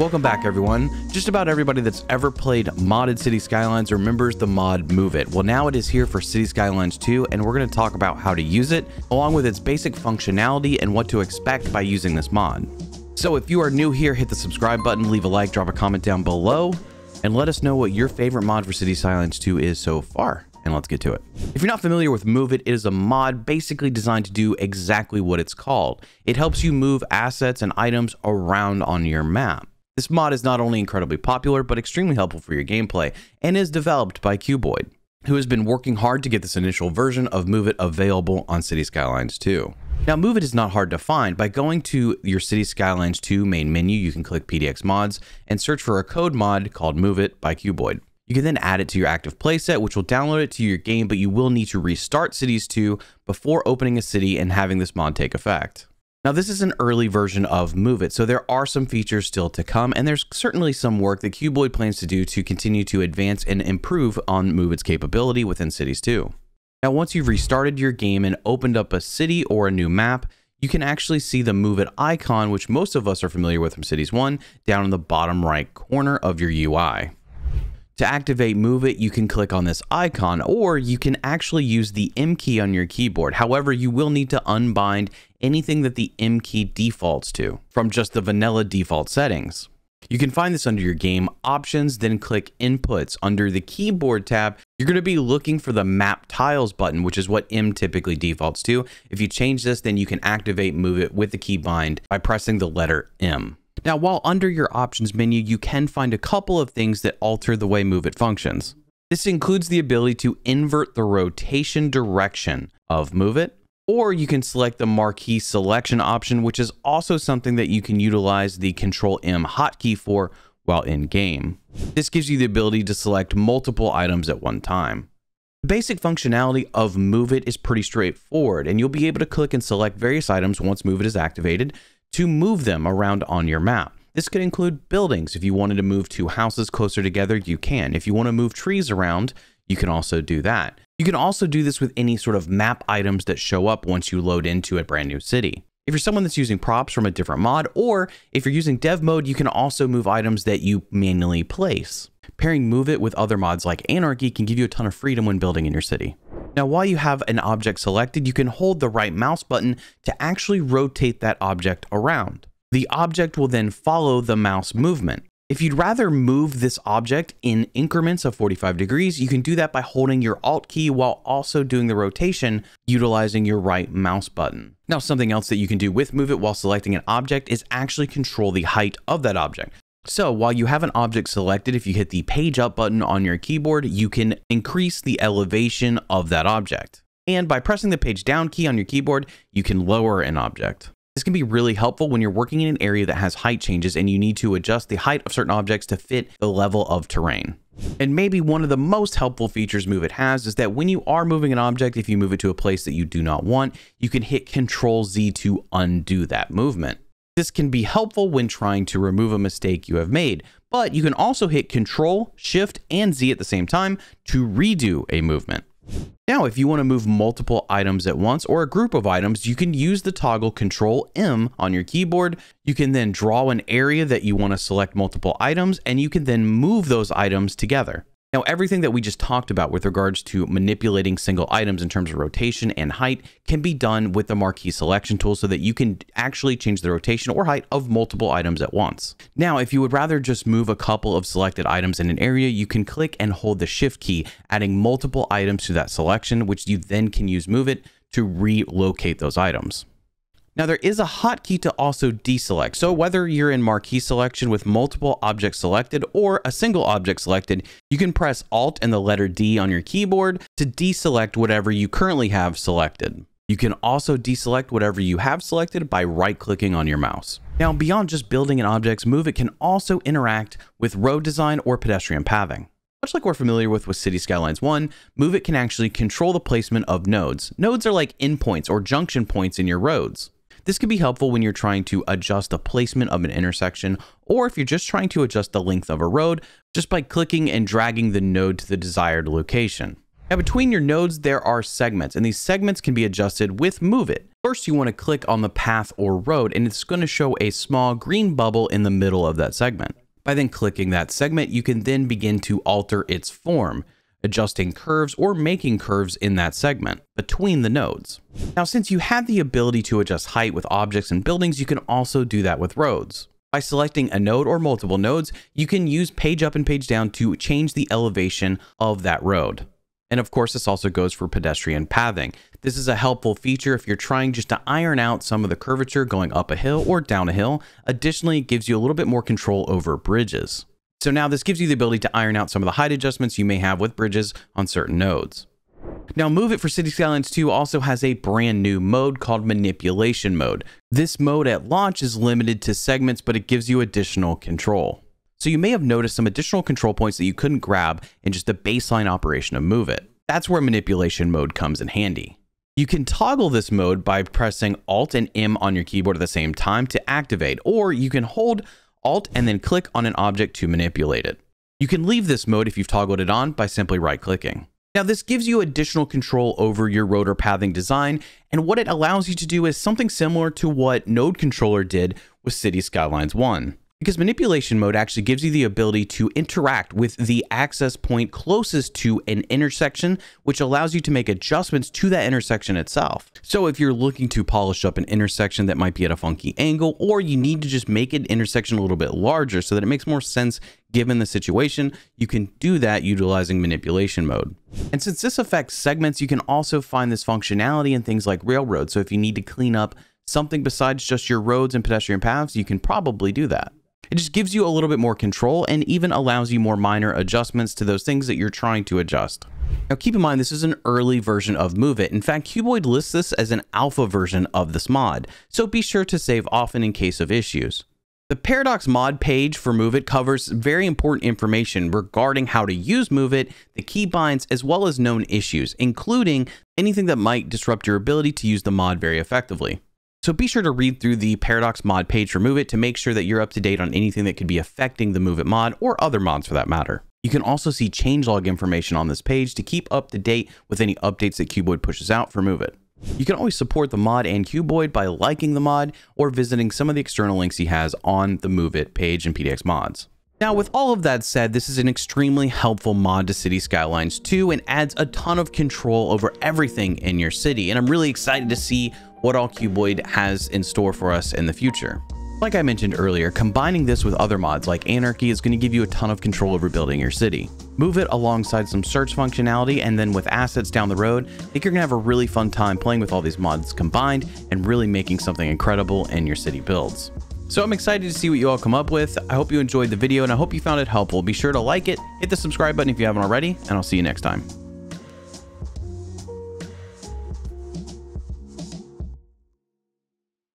Welcome back, everyone. Just about everybody that's ever played modded City Skylines remembers the mod Move It. Well, now it is here for City Skylines 2, and we're going to talk about how to use it, along with its basic functionality and what to expect by using this mod. So if you are new here, hit the subscribe button, leave a like, drop a comment down below, and let us know what your favorite mod for City Skylines 2 is so far and let's get to it. If you're not familiar with Move It, it is a mod basically designed to do exactly what it's called. It helps you move assets and items around on your map. This mod is not only incredibly popular, but extremely helpful for your gameplay, and is developed by Quboid, who has been working hard to get this initial version of Move It available on City Skylines 2. Now, Move It is not hard to find. By going to your City Skylines 2 main menu, you can click PDX Mods and search for a code mod called Move It by Quboid. You can then add it to your active playset, which will download it to your game, but you will need to restart Cities 2 before opening a city and having this mod take effect. Now, this is an early version of Move It, so there are some features still to come, and there's certainly some work that Quboid plans to do to continue to advance and improve on Move It's capability within Cities 2. Now, once you've restarted your game and opened up a city or a new map, you can actually see the Move It icon, which most of us are familiar with from Cities 1, down in the bottom right corner of your UI. To activate Move It, you can click on this icon, or you can actually use the M key on your keyboard. However, you will need to unbind anything that the M key defaults to from just the vanilla default settings. You can find this under your game options, then click inputs. Under the keyboard tab, you're going to be looking for the map tiles button, which is what M typically defaults to. If you change this, then you can activate Move It with the keybind by pressing the letter M. Now, while under your options menu, you can find a couple of things that alter the way Move It functions. This includes the ability to invert the rotation direction of Move It, or you can select the marquee selection option, which is also something that you can utilize the Control M hotkey for while in game. This gives you the ability to select multiple items at one time. The basic functionality of Move It is pretty straightforward, and you'll be able to click and select various items once Move It is activated to move them around on your map. This could include buildings. If you wanted to move two houses closer together, you can. If you want to move trees around, you can also do that. You can also do this with any sort of map items that show up once you load into a brand new city. If you're someone that's using props from a different mod, or if you're using dev mode, you can also move items that you manually place. Pairing Move It with other mods like Anarchy can give you a ton of freedom when building in your city. Now, while you have an object selected, you can hold the right mouse button to actually rotate that object around. The object will then follow the mouse movement. If you'd rather move this object in increments of 45 degrees, you can do that by holding your Alt key while also doing the rotation utilizing your right mouse button. Now, something else that you can do with Move It while selecting an object is actually control the height of that object. So while you have an object selected, if you hit the page up button on your keyboard, you can increase the elevation of that object. And by pressing the page down key on your keyboard, you can lower an object. This can be really helpful when you're working in an area that has height changes and you need to adjust the height of certain objects to fit the level of terrain. And maybe one of the most helpful features Move It has is that when you are moving an object, if you move it to a place that you do not want, you can hit Control Z to undo that movement. This can be helpful when trying to remove a mistake you have made, but you can also hit Control, Shift, and Z at the same time to redo a movement. Now, if you want to move multiple items at once or a group of items, you can use the toggle Control M on your keyboard. You can then draw an area that you want to select multiple items, and you can then move those items together. Now, everything that we just talked about with regards to manipulating single items in terms of rotation and height can be done with the marquee selection tool so that you can actually change the rotation or height of multiple items at once. Now, if you would rather just move a couple of selected items in an area, you can click and hold the shift key, adding multiple items to that selection, which you then can use move it to relocate those items. Now there is a hotkey to also deselect. So whether you're in marquee selection with multiple objects selected or a single object selected, you can press Alt and the letter D on your keyboard to deselect whatever you currently have selected. You can also deselect whatever you have selected by right clicking on your mouse. Now beyond just building an objects, Move It can also interact with road design or pedestrian pathing. Much like we're familiar with with City Skylines 1, Move It can actually control the placement of nodes. Nodes are like endpoints or junction points in your roads. This can be helpful when you're trying to adjust the placement of an intersection, or if you're just trying to adjust the length of a road, just by clicking and dragging the node to the desired location. Now between your nodes, there are segments, and these segments can be adjusted with Move It. First, you want to click on the path or road, and it's going to show a small green bubble in the middle of that segment. By then clicking that segment, you can then begin to alter its form, adjusting curves or making curves in that segment between the nodes. Now, since you have the ability to adjust height with objects and buildings, you can also do that with roads. By selecting a node or multiple nodes, you can use page up and page down to change the elevation of that road. And of course, this also goes for pedestrian pathing. This is a helpful feature if you're trying just to iron out some of the curvature going up a hill or down a hill. Additionally, it gives you a little bit more control over bridges. So now this gives you the ability to iron out some of the height adjustments you may have with bridges on certain nodes. Now, Move It for City Skylines 2 also has a brand new mode called Manipulation Mode. This mode at launch is limited to segments, but it gives you additional control. So you may have noticed some additional control points that you couldn't grab in just the baseline operation of Move It. That's where Manipulation Mode comes in handy. You can toggle this mode by pressing Alt and M on your keyboard at the same time to activate, or you can hold Alt and then click on an object to manipulate it. You can leave this mode if you've toggled it on by simply right clicking. Now this gives you additional control over your rotor pathing design and what it allows you to do is something similar to what Node Controller did with City Skylines 1 because manipulation mode actually gives you the ability to interact with the access point closest to an intersection, which allows you to make adjustments to that intersection itself. So if you're looking to polish up an intersection that might be at a funky angle, or you need to just make an intersection a little bit larger so that it makes more sense given the situation, you can do that utilizing manipulation mode. And since this affects segments, you can also find this functionality in things like railroads. So if you need to clean up something besides just your roads and pedestrian paths, you can probably do that. It just gives you a little bit more control and even allows you more minor adjustments to those things that you're trying to adjust. Now keep in mind, this is an early version of Move It. In fact, Quboid lists this as an alpha version of this mod, so be sure to save often in case of issues. The Paradox mod page for Move It covers very important information regarding how to use Move It, the keybinds, as well as known issues, including anything that might disrupt your ability to use the mod very effectively. So be sure to read through the Paradox mod page for Move It to make sure that you're up to date on anything that could be affecting the Move It mod or other mods for that matter. You can also see changelog information on this page to keep up to date with any updates that Quboid pushes out for Move It. You can always support the mod and Quboid by liking the mod or visiting some of the external links he has on the Move It page in PDX Mods. Now, with all of that said, this is an extremely helpful mod to City Skylines 2 and adds a ton of control over everything in your city. And I'm really excited to see what all Quboid has in store for us in the future. Like I mentioned earlier, combining this with other mods like Anarchy is going to give you a ton of control over building your city. Move it alongside some search functionality and then with assets down the road, I think you're going to have a really fun time playing with all these mods combined and really making something incredible in your city builds. So I'm excited to see what you all come up with. I hope you enjoyed the video and I hope you found it helpful. Be sure to like it, hit the subscribe button if you haven't already, and I'll see you next time.